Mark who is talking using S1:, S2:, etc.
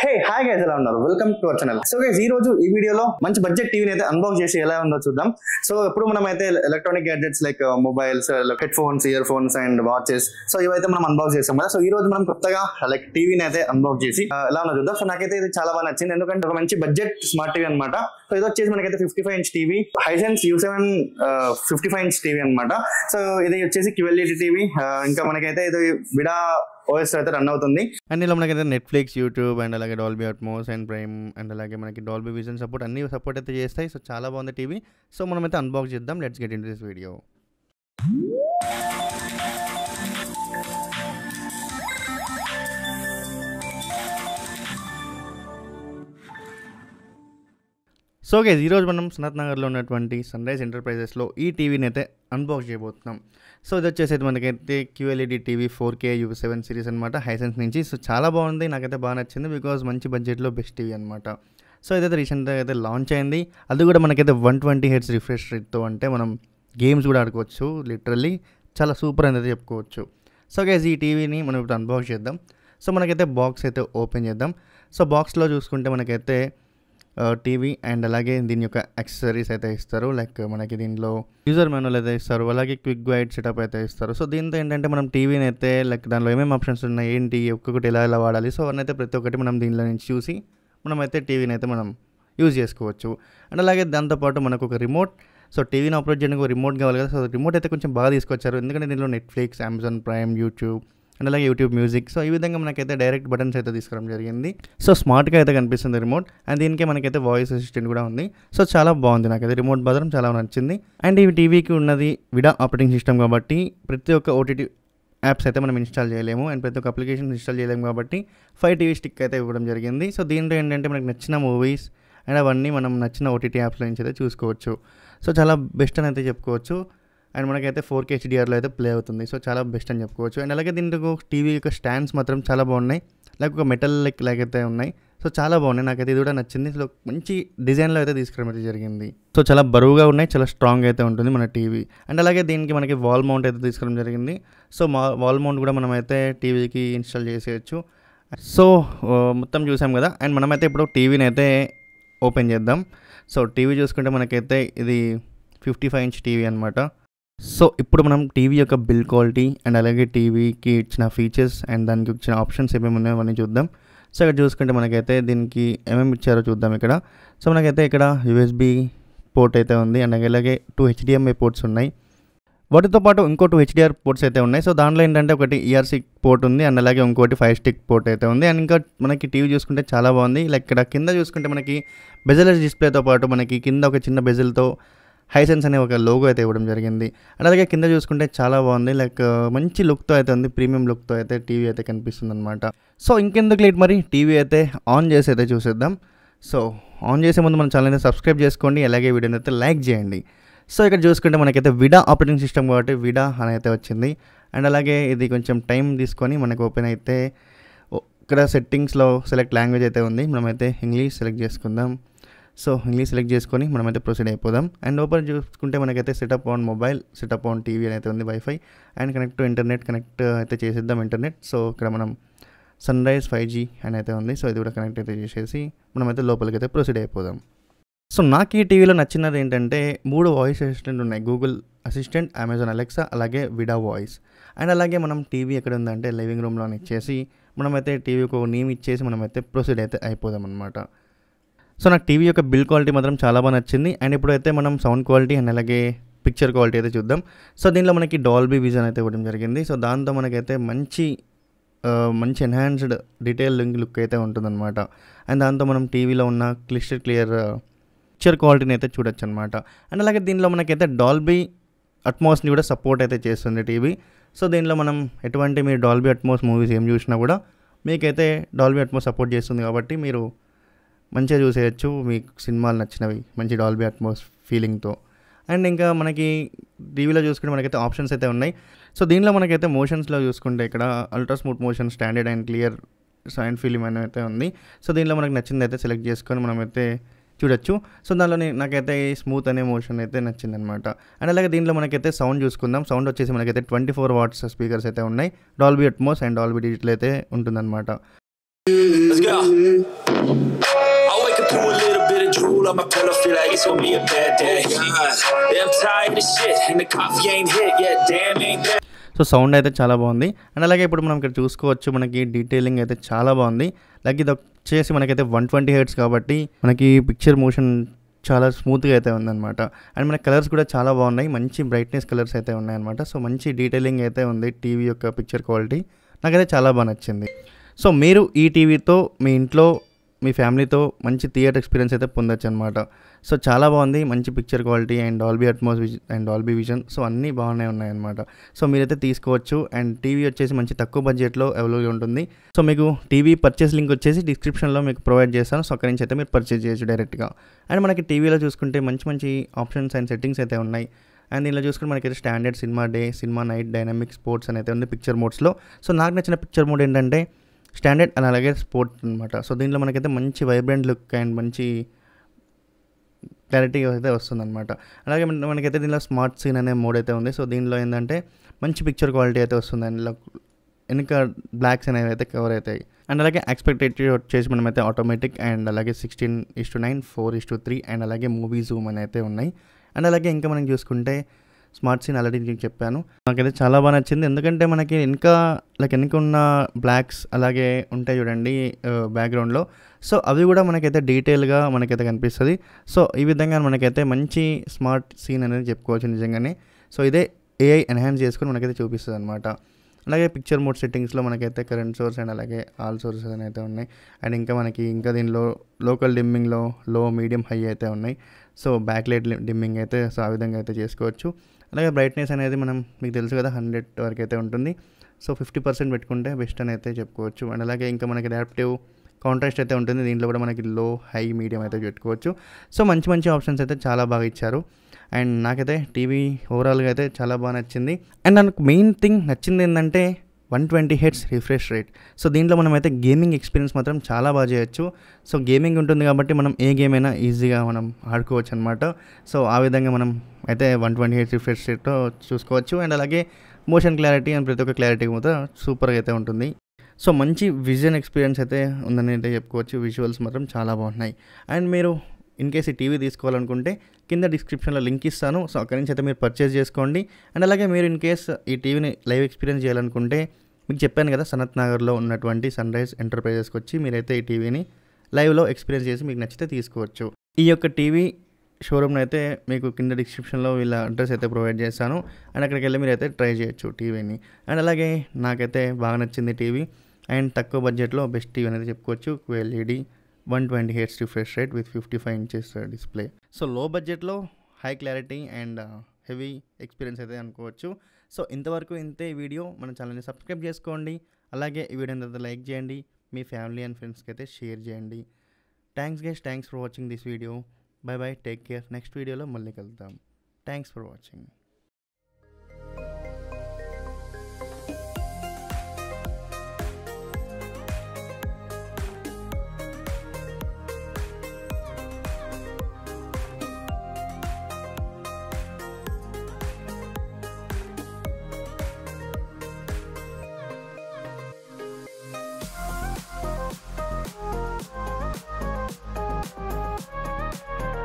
S1: Hey hi guys ఎలా ఉన్నారు? Welcome to our channel so guys ఈ రోజు ఈ వీడియోలో మంచి బడ్జెట్ టీవీని అయితే అన్బాక్స్ చేసి ఎలా ఉందో చూద్దాం. సో ఇప్పుడు మనం అయితే electronic gadgets like mobiles headphones earphones and watches so ఇవైతే మనం అన్బాక్స్ చేస్తాం కదా. సో ఈ రోజు మనం కొత్తగా లైక్ టీవీని అయితే అన్బాక్స్ చేసి uh, ఎలా ఉందో చూద్దాం. సో నాకైతే ఇది చాలా బాగా నచ్చింది. ఎందుకంటే ఒక మంచి బడ్జెట్ స్మార్ట్ టీవీ అనమాట సో ఇది వచ్చేసి మనకైతే fifty five inch TV Hisense U seven fifty five inch TV అనమాట సో ఇది వచ్చేసి క్యూఎల్ఈడి టీవీ uh, ఇంకా మనకైతే ఇది విడా ఓఎస్ అయితే రన్ అవుతుంది.
S2: అండ్ ఇలా మనకైతే నెట్ఫ్లిక్స్ యూట్యూబ్ అండ్ అలాగే Dolby Atmos and Prime and అలాగే మనకి డాల్బీ విజన్ సపోర్ట్ అన్ని సపోర్ట్ అయితే చేస్తాయి. సో చాలా బాగుంది టీవీ. సో మనమైతే అన్బాక్స్ చేద్దాం. Let's get in this video so guys ఈరోజు మనం సనత్ నగర్లో ఉన్నటువంటి సన్ రైజ్ ఎంటర్ప్రైజెస్లో ఈ టీవీని అయితే అన్బాక్స్ చేయబోతున్నాం. సో ఇది వచ్చేసి అయితే మనకైతే QLED TV four K U seven series అనమాట హైసెన్స్ నుంచి. సో చాలా బాగుంది. నాకైతే బాగా నచ్చింది బికాజ్ మంచి బడ్జెట్లో బెస్ట్ టీవీ అనమాట సో ఇదైతే రీసెంట్గా అయితే లాంచ్ అయింది. అది కూడా మనకైతే వన్ ట్వంటీ హెడ్స్ రిఫ్రెష్ రేట్తో అంటే మనం గేమ్స్ కూడా ఆడుకోవచ్చు లిటరల్లీ చాలా సూపర్ అని అయితే చెప్పుకోవచ్చు. సో గైస్ ఈ టీవీని మనం ఇప్పుడు అన్బాక్స్ చేద్దాం. సో మనకైతే బాక్స్ అయితే ఓపెన్ చేద్దాం. సో బాక్స్లో చూసుకుంటే మనకైతే టీవీ అండ్ అలాగే దీని యొక్క యాక్సెసరీస్ అయితే ఇస్తారు. లైక్ మనకి దీనిలో యూజర్ మెనూలు అయితే ఇస్తారు. అలాగే క్విక్ గైడ్ సెటప్ అయితే ఇస్తారు. సో దీంతో ఏంటంటే మనం టీవీని అయితే లైక్ దానిలో ఏమేమి ఆప్షన్స్ ఉన్నాయి ఏంటి ఒక్కొక్కటి ఎలా ఎలా వాడాలి. సో అవన్నీ అయితే ప్రతి ఒక్కటి మనం దీనిలో నుంచి చూసి మనమైతే టీవీని అయితే మనం యూజ్ చేసుకోవచ్చు. అండ్ అలాగే దాంతోపాటు మనకు ఒక రిమోట్. సో టీవీని ఆపరేట్ చేయడానికి రిమోట్ కావాలి కదా. సో రిమోట్ అయితే కొంచెం బాగా తీసుకొచ్చారు. ఎందుకంటే దీనిలో Netflix Amazon Prime YouTube and అలాగే యూట్యూబ్ మ్యూజిక్ సో ఈ విధంగా మనకైతే డైరెక్ట్ బటన్స్ అయితే తీసుకురావడం జరిగింది. సో స్మార్ట్గా అయితే కనిపిస్తుంది రిమోట్ అండ్ దీనికి మనకైతే వాయిస్ అసిస్టెంట్ కూడా ఉంది. సో చాలా బాగుంది నాకైతే. రిమోట్ మాత్రం చాలా నచ్చింది. అండ్ ఈ టీవీకి ఉన్నది విడా ఆపరేటింగ్ సిస్టమ్ కాబట్టి ప్రతి ఒక్క ఓటీటీ యాప్స్ అయితే మనం ఇన్స్టాల్ చేయలేము. అండ్ ప్రతి ఒక్క అప్లికేషన్ ఇన్స్టాల్ చేయలేము కాబట్టి ఫైవ్ టీవీ స్టిక్ అయితే ఇవ్వడం జరిగింది. సో దీంట్లో ఏంటంటే మనకు నచ్చిన మూవీస్ అండ్ అవన్నీ మనం నచ్చిన ఓటీటీ యాప్స్లో నుంచి అయితే చూసుకోవచ్చు. సో చాలా బెస్ట్ అని అయితే చెప్పుకోవచ్చు. అండ్ మనకైతే ఫోర్ కే హెచ్డిఆర్లో అయితే ప్లే అవుతుంది. సో చాలా బెస్ట్ అని చెప్పుకోవచ్చు. అండ్ అలాగే దీనికి టీవీ యొక్క స్టాండ్స్ మాత్రం చాలా బాగున్నాయి. లైక్ ఒక మెటల్ లెక్ లైక్ అయితే ఉన్నాయి. సో చాలా బాగున్నాయి. నాకైతే ఇది కూడా నచ్చింది. సో మంచి డిజైన్లో అయితే తీసుకురావడం జరిగింది. సో చాలా బరువుగా ఉన్నాయి. చాలా స్ట్రాంగ్ అయితే ఉంటుంది మన టీవీ. అండ్ అలాగే దీనికి మనకి వాల్ మౌంట్ అయితే తీసుకురావడం జరిగింది. సో మా వాల్ మౌంట్ కూడా మనమైతే టీవీకి ఇన్స్టాల్ చేసేయచ్చు. సో మొత్తం చూసాం కదా. అండ్ మనమైతే ఇప్పుడు టీవీని అయితే ఓపెన్ చేద్దాం. సో టీవీ చూసుకుంటే మనకైతే ఇది ఫిఫ్టీ ఫైవ్ ఇంచ్ టీవీ అనమాట సో ఇప్పుడు మనం టీవీ యొక్క బిల్ క్వాలిటీ అండ్ అలాగే టీవీకి ఇచ్చిన ఫీచర్స్ అండ్ దానికి ఇచ్చిన ఆప్షన్స్ ఏమేమి ఉన్నాయో అవన్నీ చూద్దాం. సో ఇక్కడ చూసుకుంటే మనకైతే దీనికి ఏమేమి ఇచ్చారో చూద్దాం ఇక్కడ. సో మనకైతే ఇక్కడ యూఎస్బి పోర్ట్ అయితే ఉంది అండ్ అలాగే టూ హెచ్డిఎంఐ పోర్ట్స్ ఉన్నాయి. వాటితో పాటు ఇంకో టూ హెచ్డిఆర్ పోర్ట్స్ అయితే ఉన్నాయి. సో దాంట్లో ఏంటంటే ఒకటి ఈఆర్సీ పోర్ట్ ఉంది అండ్ అలాగే ఇంకోటి ఫైవ్ స్టిక్ పోర్ట్ అయితే ఉంది. అండ్ ఇంకా మనకి టీవీ చూసుకుంటే చాలా బాగుంది. లైక్ ఇక్కడ కింద చూసుకుంటే మనకి బెజలర్ డిస్ప్లేతో పాటు మనకి కింద ఒక చిన్న బెజల్తో హైసెన్స్ అనే ఒక లోగో అయితే ఇవ్వడం జరిగింది. అండ్ అలాగే కింద చూసుకుంటే చాలా బాగుంది. లైక్ uh, మంచి లుక్తో అయితే ఉంది. ప్రీమియం లుక్తో అయితే టీవీ అయితే కనిపిస్తుంది అనమాట సో ఇంకెందుకు లేట్ మరి? టీవీ అయితే ఆన్ చేసి అయితే చూసేద్దాం. సో ఆన్ చేసే ముందు మన ఛానల్ అయితే సబ్స్క్రైబ్ చేసుకోండి. అలాగే వీడియోని అయితే లైక్ చేయండి. సో ఇక్కడ చూసుకుంటే మనకైతే విడా ఆపరేటింగ్ సిస్టమ్ కాబట్టి విడా అని అయితే వచ్చింది. అండ్ అలాగే ఇది కొంచెం టైం తీసుకొని మనకు ఓపెన్ అయితే ఇక్కడ సెట్టింగ్స్లో సెలెక్ట్ లాంగ్వేజ్ అయితే ఉంది. మనమైతే ఇంగ్లీష్ సెలెక్ట్ చేసుకుందాం. సో ఇంగ్లీష్ సెలెక్ట్ చేసుకొని మనమైతే ప్రొసీడ్ అయిపోదాం. అండ్ ఓపెన్ చూసుకుంటే మనకైతే setup on mobile setup on TV అని అయితే ఉంది wifi and connect to internet connect అయితే చేసేద్దాం ఇంటర్నెట్. సో ఇక్కడ మనం సన్ రైజ్ ఫైవ్ జీ అని అయితే ఉంది. సో ఇది కూడా కనెక్ట్ అయితే చేసేసి మనమైతే లోపలికి అయితే ప్రొసీడ్ అయిపోదాం. సో నాకు ఈ టీవీలో నచ్చినది ఏంటంటే మూడు వాయిస్ అసిస్టెంట్ ఉన్నాయి. గూగుల్ అసిస్టెంట్ అమెజాన్ అలెక్సా అలాగే విడా వాయిస్ అండ్ అలాగే మనం టీవీ ఎక్కడ ఉందంటే లివింగ్ రూమ్లో ఇచ్చేసి మనమైతే టీవీకి ఒక నేమ్ ఇచ్చేసి మనమైతే ప్రొసీడ్ అయితే అయిపోదాం అనమాట సో నాకు టీవీ యొక్క బిల్ క్వాలిటీ మాత్రం చాలా బాగా నచ్చింది. అండ్ ఇప్పుడైతే మనం సౌండ్ క్వాలిటీ అండ్ అలాగే పిక్చర్ క్వాలిటీ అయితే చూద్దాం. సో దీనిలో మనకి డాల్బీ విజన్ అయితే ఇవ్వడం జరిగింది. సో దాంతో మనకైతే మంచి మంచి ఎన్హాన్స్డ్ డీటెయిల్ లుక్ అయితే ఉంటుందన్నమాట. అండ్ దాంతో మనం టీవీలో ఉన్న క్లిస్టర్ క్లియర్ పిక్చర్ క్వాలిటీని అయితే చూడొచ్చు అనమాట అండ్ అలాగే దీనిలో మనకైతే డాల్బీ అట్మాస్ని కూడా సపోర్ట్ అయితే చేస్తుంది టీవీ. సో దీనిలో మనం ఎటువంటి మీరు డాల్బీ అట్మాస్ మూవీస్ ఏం చూసినా కూడా మీకైతే డాల్బీ అట్మాస్ సపోర్ట్ చేస్తుంది కాబట్టి మీరు మంచిగా చూసేయచ్చు. మీకు సినిమాలు నచ్చినవి మంచి డాల్బీ అట్మాస్ ఫీలింగ్తో అండ్ ఇంకా మనకి టీవీలో చూసుకుంటే మనకైతే ఆప్షన్స్ అయితే ఉన్నాయి. సో దీనిలో మనకైతే మోషన్స్లో చూసుకుంటే ఇక్కడ ultra smooth motion standard and clear signed film అని అయితే ఉంది. సో దీనిలో మనకు నచ్చింది అయితే సెలెక్ట్ చేసుకొని మనమైతే చూడొచ్చు. సో దానిలో నాకైతే స్మూత్ అనే మోషన్ అయితే నచ్చిందనమాట. అండ్ అలాగే దీనిలో మనకైతే సౌండ్ చూసుకుందాం. సౌండ్ వచ్చేసి మనకైతే ట్వంటీ ఫోర్ వాట్స్ స్పీకర్స్ అయితే ఉన్నాయి. Dolby Atmos and Dolby Digital అయితే ఉంటుందన్నమాట
S3: Threw a little bit of drool on my pillow, feel like it's gonna be a bad day. Yeah, I'm tired of shit, and the coffee ain't hit yet. Damn, ain't that.
S2: So sound అయితే చాలా బాగుంది and అలాగే ఇప్పుడు మనం ఇక్కడ చూసుకోవచ్చు మనకి detailing అయితే చాలా బాగుంది లైక్ ఇది వచ్చేసి మనకైతే వన్ ట్వంటీ హెడ్స్ కాబట్టి మనకి పిక్చర్ మోషన్ చాలా స్మూత్గా అయితే ఉందన్నమాట అండ్ మన కలర్స్ కూడా చాలా బాగున్నాయి మంచి బ్రైట్నెస్ కలర్స్ అయితే ఉన్నాయన్నమాట సో మంచి డీటెయిలింగ్ అయితే ఉంది టీవీ యొక్క పిక్చర్ క్వాలిటీ నాకైతే చాలా బాగా నచ్చింది సో మీరు ఈ టీవీతో మీ ఇంట్లో మీ ఫ్యామిలీతో మంచి థియేటర్ ఎక్స్పీరియన్స్ అయితే పొందొచ్చు అనమాట సో చాలా బాగుంది. మంచి picture quality and Dolby Atmos vision and Dolby Vision so అన్నీ బాగానే ఉన్నాయన్నమాట. సో మీరైతే తీసుకోవచ్చు. అండ్ టీవీ వచ్చేసి మంచి తక్కువ బడ్జెట్లో అవైలబుల్గా ఉంటుంది. సో మీకు టీవీ పర్చేస్ లింక్ వచ్చేసి డిస్క్రిప్షన్లో మీకు ప్రొవైడ్ చేస్తాను. సో అక్కడి నుంచి అయితే మీరు పర్చేస్ చేయొచ్చు డైరెక్ట్గా. అండ్ మనకి టీవీలో చూసుకుంటే మంచి మంచి ఆప్షన్స్ అండ్ సెట్టింగ్స్ అయితే ఉన్నాయి. అండ్ దీనిలో చూసుకుంటే మనకైతే standard cinema day cinema night dynamic sports అని అయితే ఉంది పిక్చర్ మోడ్స్లో. సో నాకు నచ్చిన పిక్చర్ మోడ్ ఏంటంటే స్టాండర్డ్ అండ్ అలాగే స్పోర్ట్ అనమాట సో దీంట్లో మనకైతే మంచి వైబ్రెంట్ లుక్ అండ్ మంచి క్లారిటీ అయితే వస్తుందన్నమాట. అలాగే మనకైతే దీనిలో స్మార్ట్ సీన్ అనే మోడ్ అయితే ఉంది. సో దీనిలో ఏంటంటే మంచి పిక్చర్ క్వాలిటీ అయితే వస్తుంది. అండ్ వెనుక బ్లాక్స్ అనేవి అయితే కవర్ అవుతాయి. అండ్ అలాగే ఎక్స్పెక్టెడ్ వచ్చేసి మనమైతే ఆటోమేటిక్ అండ్ అలాగే sixteen is to nine four is to three and అలాగే మూవీ జూమ్ అని అయితే ఉన్నాయి. అండ్ అలాగే ఇంకా మనం చూసుకుంటే స్మార్ట్ సీన్ ఆల్రెడీ నేను చెప్పాను. నాకైతే చాలా బాగా నచ్చింది. ఎందుకంటే మనకి ఇంకా లైక్ వెనక ఉన్న బ్లాక్స్ అలాగే ఉంటాయి చూడండి బ్యాక్గ్రౌండ్లో సో అవి కూడా మనకైతే డీటెయిల్గా మనకైతే కనిపిస్తుంది. సో ఈ విధంగా మనకైతే మంచి స్మార్ట్ సీన్ అనేది చెప్పుకోవచ్చు నిజంగానే. సో ఇదే ఏఐ ఎన్హాన్స్ చేసుకొని మనకైతే చూపిస్తుంది అనమాట అలాగే పిక్చర్ మోడ్ సెట్టింగ్స్లో మనకైతే కరెంట్ సోర్స్ అండ్ అలాగే ఆల్ సోర్సెస్ అని అయితే ఉన్నాయి. అండ్ ఇంకా మనకి ఇంకా దీనిలో లోకల్ డిమ్మింగ్లో లో మీడియం హై అయితే ఉన్నాయి. సో బ్యాక్ లైట్ డిమ్మింగ్ అయితే సో ఆ విధంగా అయితే చేసుకోవచ్చు. అలాగే బ్రైట్నెస్ అనేది మనం మీకు తెలుసు కదా హండ్రెడ్ వరకు అయితే ఉంటుంది. సో ఫిఫ్టీ పర్సెంట్ పెట్టుకుంటే బెస్ట్ అని అయితే చెప్పుకోవచ్చు. అండ్ అలాగే ఇంకా మనకి అడాప్టివ్ కాంట్రాస్ట్ అయితే ఉంటుంది. దీంట్లో కూడా మనకి లో హై మీడియం అయితే పెట్టుకోవచ్చు. సో మంచి మంచి ఆప్షన్స్ అయితే చాలా బాగా ఇచ్చారు. అండ్ నాకైతే టీవీ ఓవరాల్గా అయితే చాలా బాగా నచ్చింది. అండ్ నాకు మెయిన్ థింగ్ నచ్చింది ఏంటంటే one twenty hertz refresh rate. So దీంట్లో మనం అయితే గేమింగ్ ఎక్స్పీరియన్స్ మాత్రం చాలా బాగా చేయొచ్చు. సో గేమింగ్ ఉంటుంది కాబట్టి మనం ఏ గేమ్ అయినా ఈజీగా మనం ఆడుకోవచ్చు అనమాట సో ఆ విధంగా మనం అయితే one twenty hertz refresh rate చూసుకోవచ్చు. అండ్ అలాగే మోషన్ క్లారిటీ అండ్ ప్రతి ఒక్క క్లారిటీ కూడా సూపర్గా అయితే ఉంటుంది. సో మంచి విజన్ ఎక్స్పీరియన్స్ అయితే ఉందని అయితే చెప్పుకోవచ్చు. విజువల్స్ మాత్రం చాలా బాగున్నాయి. అండ్ మీరు ఇన్ కేస్ ఈ టీవీ తీసుకోవాలనుకుంటే కింద డిస్క్రిప్షన్లో లింక్ ఇస్తాను. సో అక్కడి నుంచి అయితే మీరు పర్చేస్ చేసుకోండి. అండ్ అలాగే మీరు ఇన్ కేస్ ఈ టీవీని లైవ్ ఎక్స్పీరియన్స్ చేయాలనుకుంటే మీకు చెప్పాను కదా సనత్ నగర్లో ఉన్నటువంటి సన్ రైజ్ ఎంటర్ప్రైజెస్కి వచ్చి మీరైతే ఈ టీవీని లైవ్లో ఎక్స్పీరియన్స్ చేసి మీకు నచ్చితే తీసుకోవచ్చు. ఈ యొక్క టీవీ షోరూమ్ని అయితే మీకు కింద డిస్క్రిప్షన్లో వీళ్ళ అడ్రస్ అయితే ప్రొవైడ్ చేస్తాను. అండ్ అక్కడికి వెళ్ళి మీరు అయితే ట్రై చేయొచ్చు టీవీని. అండ్ అలాగే నాకైతే బాగా నచ్చింది టీవీ. అండ్ తక్కువ బడ్జెట్లో బెస్ట్ టీవీ అనేది చెప్పుకోవచ్చు LED one twenty hertz refresh rate with fifty five inches display. So low బడ్జెట్లో high clarity and uh, heavy experience అయితే అనుకోవచ్చు. సో ఇంతవరకు ఇంతే ఈ వీడియో. మన ఛానల్ని సబ్స్క్రైబ్ చేసుకోండి. అలాగే ఈ వీడియోని తర్వాత లైక్ చేయండి. మీ ఫ్యామిలీ అండ్ ఫ్రెండ్స్కి అయితే షేర్ చేయండి. Thanks guys thanks for watching this video. Bye bye. Take care. Next వీడియోలో మళ్ళీ కలుద్దాం. Thanks for watching.